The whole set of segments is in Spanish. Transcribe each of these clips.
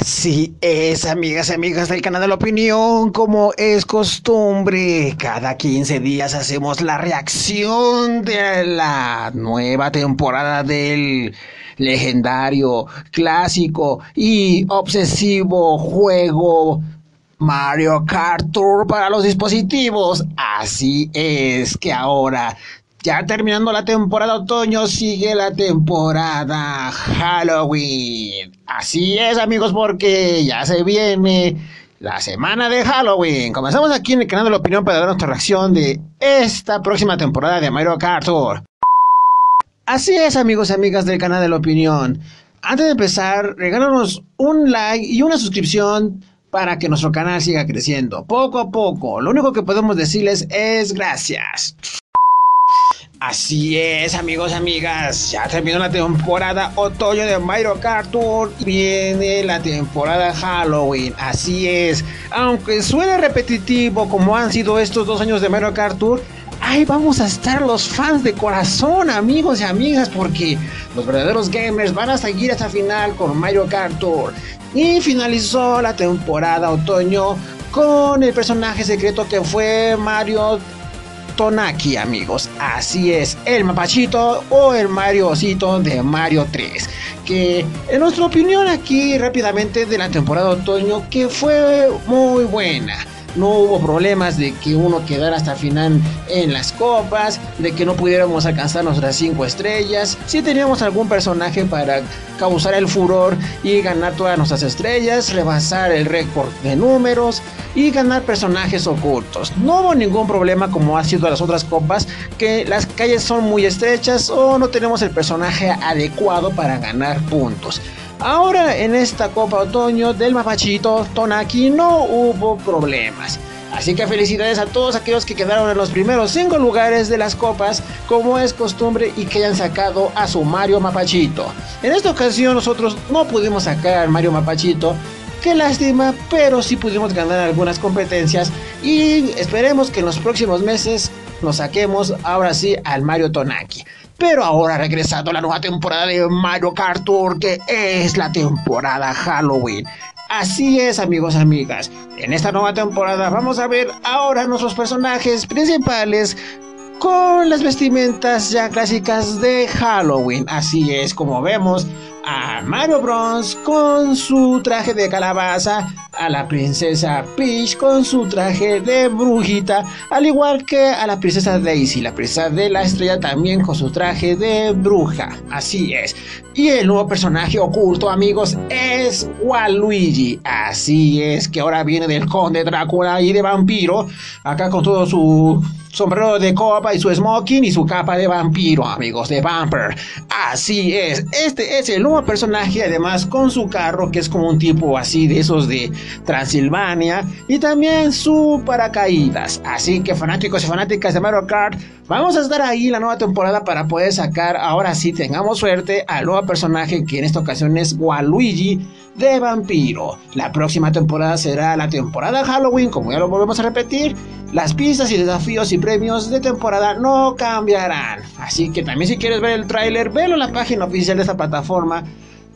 Así es, amigas y amigas del canal de la opinión, como es costumbre, cada 15 días hacemos la reacción de la nueva temporada del legendario, clásico y obsesivo juego Mario Kart Tour para los dispositivos. Así es que ahora ya terminando la temporada otoño, sigue la temporada Halloween. Así es, amigos, porque ya se viene la semana de Halloween. Comenzamos aquí en el canal de la opinión para dar nuestra reacción de esta próxima temporada de Mario Kart Tour. Así es, amigos y amigas del canal de la opinión. Antes de empezar, regálanos un like y una suscripción para que nuestro canal siga creciendo poco a poco. Lo único que podemos decirles es gracias. Así es, amigos y amigas. Ya terminó la temporada otoño de Mario Kart Tour. Viene la temporada Halloween. Así es. Aunque suene repetitivo como han sido estos dos años de Mario Kart Tour, ahí vamos a estar los fans de corazón, amigos y amigas, porque los verdaderos gamers van a seguir hasta final con Mario Kart Tour. Y finalizó la temporada otoño con el personaje secreto que fue Mario Tonaki, amigos. Así es, el mapachito o el Mariocito de Mario 3. Que en nuestra opinión aquí rápidamente de la temporada de otoño que fue muy buena no hubo problemas de que uno quedara hasta final en las copas, de que no pudiéramos alcanzar nuestras 5 estrellas. Si teníamos algún personaje para causar el furor y ganar todas nuestras estrellas, rebasar el récord de números y ganar personajes ocultos. No hubo ningún problema como ha sido las otras copas, que las calles son muy estrechas o no tenemos el personaje adecuado para ganar puntos. Ahora en esta Copa Otoño del Mapachito Tonaki no hubo problemas. Así que felicidades a todos aquellos que quedaron en los primeros cinco lugares de las copas, como es costumbre, y que hayan sacado a su Mario Mapachito. En esta ocasión nosotros no pudimos sacar al Mario Mapachito, qué lástima, pero sí pudimos ganar algunas competencias y esperemos que en los próximos meses nos saquemos ahora sí al Mario Tonaki. Pero ahora regresando a la nueva temporada de Mario Kart Tour, que es la temporada Halloween. Así es, amigos, amigas. En esta nueva temporada vamos a ver ahora nuestros personajes principales con las vestimentas ya clásicas de Halloween. Así es como vemos a Mario Bros con su traje de calabaza, a la princesa Peach con su traje de brujita, al igual que a la princesa Daisy, la princesa de la estrella también con su traje de bruja. Así es. Y el nuevo personaje oculto, amigos, es Waluigi. Así es que ahora viene del conde Drácula y de vampiro, acá con todo su sombrero de copa y su smoking y su capa de vampiro, amigos, de Vamper. Así es, este es el nuevo personaje, además con su carro, que es como un tipo así de esos de Transilvania, y también su paracaídas. Así que fanáticos y fanáticas de Mario Kart, vamos a estar ahí la nueva temporada para poder sacar, ahora sí tengamos suerte, al nuevo personaje que en esta ocasión es Waluigi de vampiro. La próxima temporada será la temporada Halloween, como ya lo volvemos a repetir. Las pistas y desafíos y premios de temporada no cambiarán. Así que también si quieres ver el tráiler, velo en la página oficial de esta plataforma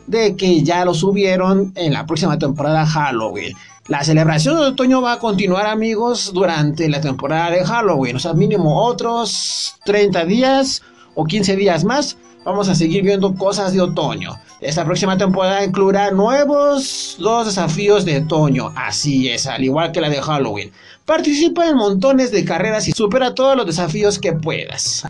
de que ya lo subieron en la próxima temporada Halloween. La celebración de otoño va a continuar, amigos, durante la temporada de Halloween. O sea, mínimo otros 30 días o 15 días más. Vamos a seguir viendo cosas de otoño. Esta próxima temporada incluirá nuevos dos desafíos de otoño. Así es, al igual que la de Halloween. Participa en montones de carreras y supera todos los desafíos que puedas.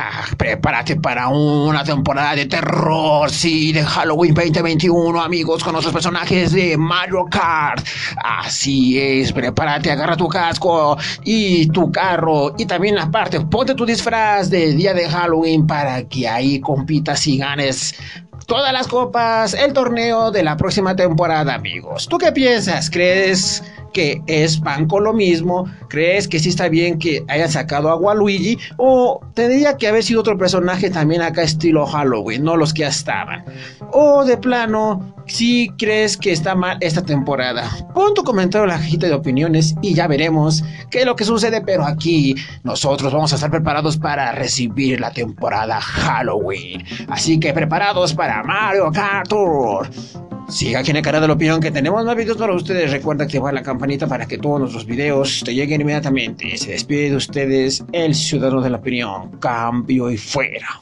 Ah, prepárate para una temporada de terror, sí, de Halloween 2021, amigos, con nuestros personajes de Mario Kart. Así es, prepárate, agarra tu casco y tu carro. Y también aparte, ponte tu disfraz de día de Halloween para que ahí compitas y ganes todas las copas, el torneo de la próxima temporada, amigos. ¿Tú qué piensas? ¿Crees que es pan con lo mismo? ¿Crees que sí está bien que hayan sacado a Waluigi? ¿O tendría que haber sido otro personaje también acá estilo Halloween, no los que ya estaban? ¿O de plano, si crees que está mal esta temporada? Pon tu comentario en la cajita de opiniones y ya veremos qué es lo que sucede, pero aquí nosotros vamos a estar preparados para recibir la temporada Halloween. Así que preparados para Mario Kart Tour. Siga de la opinión que tenemos más videos para ustedes. Recuerda activar la campanita para que todos nuestros videos te lleguen inmediatamente. Se despide de ustedes el ciudadano de la opinión. Cambio y fuera.